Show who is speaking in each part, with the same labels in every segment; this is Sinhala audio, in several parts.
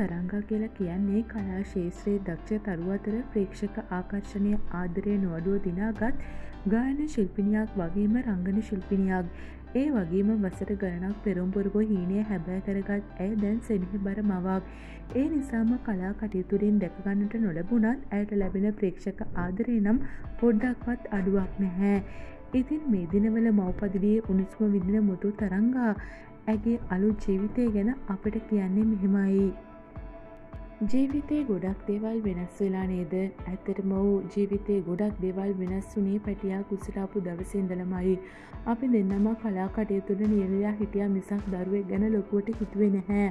Speaker 1: කලාව කියලා කියන්නේ කලා ශේත්‍රයේ දක්ෂ තරු අතර ප්‍රේක්ෂක ආකර්ශණය ආදරය නොවඩුව දිනාගත් ගායන ශිල්පිනියක් වගේම රංගන ශිල්පිනියක් ඒ වගේම වසර ගණනක් පෙරුම්පුරුගෝ හීනය හැබෑ කරගත් ඇය දැන් සෙනෙහි බර මවක්. ඒ නිසාම කලා කටයුතුරින් දැකගන්නට නොලබුණත් ඇයට ලැබෙන ප්‍රේක්ෂක ආදරය නම් පොඩ්ඩක්වත් අඩුවක් නැහැ. ඉතින් මේ දිනවල මවපදවියේ උණුස්ම විදින මුතු තරංගා ඇගේ අලු ජීවිතය ගැන අපට කියන්නේ මෙහෙමයි. ජීවිතේ ගොඩක් දේවල් වෙනස් වෙලා නේද ඇත්තටම වූ ජීවිතේ ගොඩක් දෙවල් වෙනස් වුනේ පැටියා කුසිටාපු දවසින්දලමයි. අපි දෙන්නම කලා කටයුතුට නියලයා හිටිය මිසක් දරුවෙක් ගැන ලොකුවට හිතුවේ නැහැ.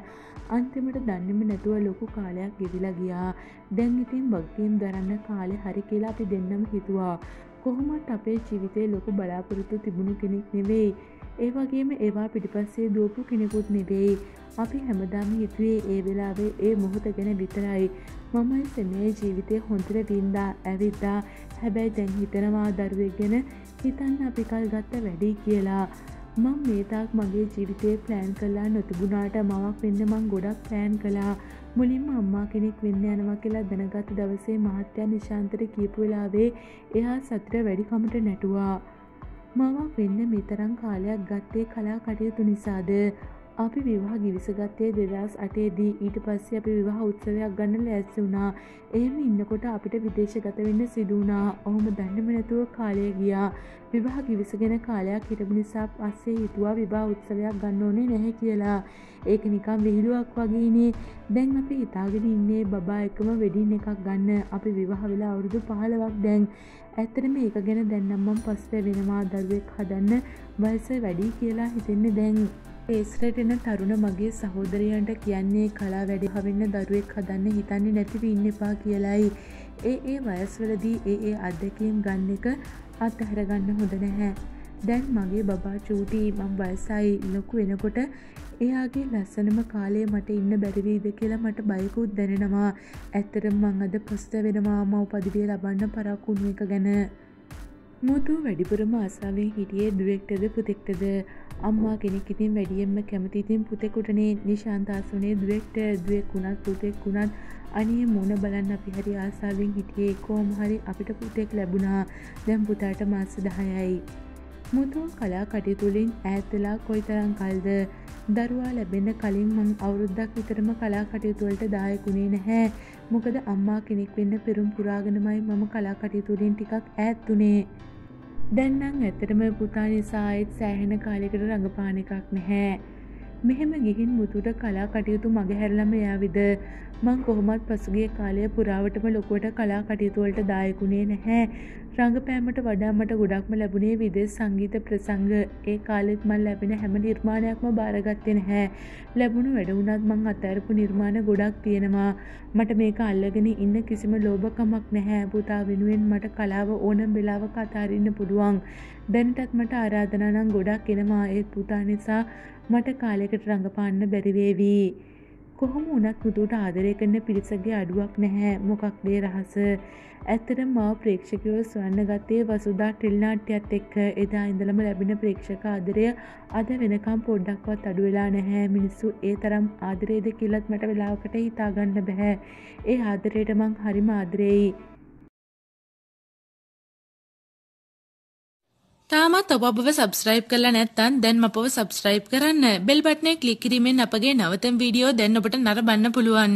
Speaker 1: අන්තිමට දන්නම නැතුව ලොකු කාලයක් ගෙවිලා ගියා. දැන් ඉතින් වගකීම් දරන්න කාලෙ හරි කියලා අපි දෙන්නම හිතුවා. කොහොමත් අපේ ජීවිතේ ලොකු බලාපොරොත්තු තිබුණු කෙනෙක් නෙවෙයි. ඒ වගේම ඒවා පිටිපස්සේ දුවපු කෙනෙකුත් නෙවෙයි. අපි හැමදාම හිතුවේ ඒ වෙලාවේ ඒ මොහොත ගැන විතරයි. මමයි සෙමේ ජීවිතය හොඳට වින්දා ඇවිද්දා හැබැයි දැන් හිතනවා දරුවෙක් ගැන හිතන්න අපි කල් ගත්ත වැඩි කියලා. මං මේතාක් මගේ ජීවිතය ප්ලෑන් කල්ලා නොතිබුණාට මවක් වෙන්න මං ගොඩක් ප්ලෑන් කලා මුලින්ම අම්මා කෙනෙක් වෙන්න යනවා කියලා දැනගත දවසේ මහත්තයා නිශාන්තර කීපු වෙලාවේ එයා සතර වැඩිකමට නැටුවා. මවක් වෙන්න මෙතරං කාලයක් ගත්තේ කලා කටයුතු නිසාද අපි විවාහ ගිවිසගත්තේ දෙදස් අටේදී ඊට පස්සේ අපි විවාහ උත්සවයක් ගන්න ලැස්සි වුණා. එහෙම ඉන්නකොට අපිට විදේශගත වෙන්න සිදුවනා ඔහොම දන්නම නැතුව කාලය ගියා. විවාහ ගිවිසගෙන කාලයක් හිටපු නිසා පස්සේ හිතුවා විවාහ උත්සවයක් ගන්න ඕනේ නැහැ කියලා. ඒක නිකම් විහිළුවක් වගේනේ දැන් අපි හිතාගෙන ඉන්නේ බබා එකම වෙඩින් එකක් ගන්න. අපි විවාහ වෙලා අවුරුදු පහළවක් දැන්. ඇත්තටම ඒක ගැන දැන්නම් මම පස්සේ වෙනවා. දරුවෙක් හදන්න වයස වැඩි කියලා හිතෙන්නේ දැන්. ඒස්රට එන තරුණ මගේ සහෝදරයන්ට කියන්නේ කලා වැඩි හවෙන්න දරුවෙක් හදන්න හිතන්නේ නැතිව ඉන්න එපා කියලායි. ඒ ඒ වයස්වලදී ඒ ඒ අත්දැකීම් ගන්න එක අත්හැරගන්න හොඳ නැහැ. දැන් මගේ බබා චූටි මං වයසයි ලොකු වෙනකොට එයාගේ ලස්සනම කාලේ මට ඉන්න බැරිවීද කියලා මට බයකුත් දැනෙනවා. ඇත්තරම් මං අද පොස්ත වෙනවා. මව පදිවිය ලබන්න පරක්කුණු එක ගැන. මුතු වැඩිපුරම අසාාවෙන් හිටියේ දුවෙක්ටද පුතෙක්ටද අම්මා කෙනෙක් ඉතින් වැඩියෙන්ම කැමතිතින් පුතෙකුටනේ නිශාන්තාසුනේ දුවෙක්ට දුවෙක් වුණත් පුතෙක් වුණත් අනිය මුණ බලන්න අපි හරි ආසාාවෙන් හිටියේ කෝම හරි අපිට පුතෙක් ලැබුණා දැම් පුතාට මාස දහයයි. මුතු කලා කටයුතුලින් ඈත්තලා කොයිතරං කල්ද? දරුවා ලැබෙන කලින් මං අවුරුද්දක් විතරම කලා කටයුතුවලට දායකුණේ නැහැ. මොකද අම්මා කෙනෙක් වෙන්න පෙරුම් පුරාගෙනමයි මම කලා කටයුතුලින් ටිකක් ඇත්තුනේ දැන්නම් ඇතරම පුතා නිසායිත් සෑහෙන කාලෙකට රඟපාන එකක් නැහැ. මෙහෙම ගිහින් මුතුට කලා කටයුතු මගහැරලම යාවිද? මං කොහොමත් පසුගේ කාලය පුරාවටම ලොකුවට කලා කටයුතුවලට දායකුණේ නැහැ. රඟපෑමට වඩා මට ගොඩක්ම ලැබුණේ විදෙස් සංගීත ප්‍රසංග. ඒ කාලෙත් මන් ලැබෙන හැම නිර්මාණයක්ම බාරගත්තෙ නැහැ. ලැබුණු වැඩවුණත් මං අතැරපු නිර්මාණ ගොඩක් තියෙනවා. මට මේක අල්ලගෙන ඉන්න කිසිම ලෝභකමක් නැහැ. පුතා වෙනුවෙන් මට කලාව ඕනම් වෙලාව කතාරන්න පුළුවන්. දැනටත් මට ආරාධනානං ගොඩක් එනවා. ඒත් පුතා නිසා මට කාලෙකට රඟපාන්න බැරිවේවී. කොහොම වනත් මුතුට ආදරය කරන පිරිසගේ අඩුවක් නැහැ. මොකක්දේ රහස? ඇත්තට මාව ප්‍රේක්ෂකව ස්වන්න ගත්තේ වසුදා ටෙල්නාට්‍යත් එක්ක. එදා ඉඳලම ලැබෙන ප්‍රේක්ෂක ආදරය අද වෙනකම් පොඩ්ඩක්වත් අඩු වෙලා නැහැ. මිනිස්සු ඒ තරම් ආදරේද කියලත් මට වෙලාවකට හිතාගන්න බැහැ. ඒ ආදරයට මං හරිම ආදරෙයි.
Speaker 2: තාමත් ඔබ අපව සබස්ක්‍රයිබ් කරලා නැත්නම් දැන් අපව සබස්ක්‍රයිබ් කරන්න. බෙල් බටනේ ක්ලික් කිරීමෙන් අපගේ නවතම වීඩියෝ දැන් ඔබට නරඹන්න පුළුවන්.